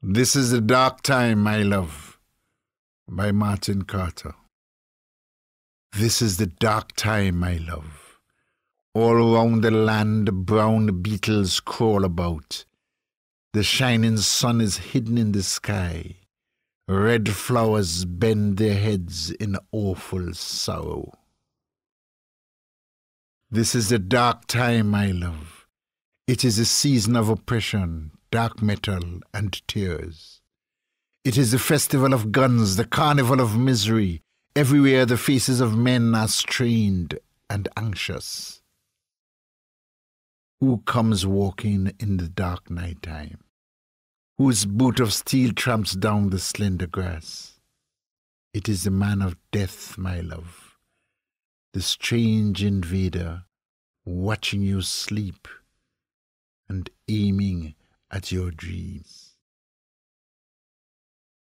This is the dark time, my love, by Martin Carter. This is the dark time, my love. All around the land, brown beetles crawl about. The shining sun is hidden in the sky. Red flowers bend their heads in awful sorrow. This is the dark time, my love. It is a season of oppression, dark metal, and tears. It is the festival of guns, the carnival of misery. Everywhere the faces of men are strained and anxious. Who comes walking in the dark night time? Whose boot of steel tramps down the slender grass? It is the man of death, my love, the strange invader, watching you sleep and aiming at your dreams.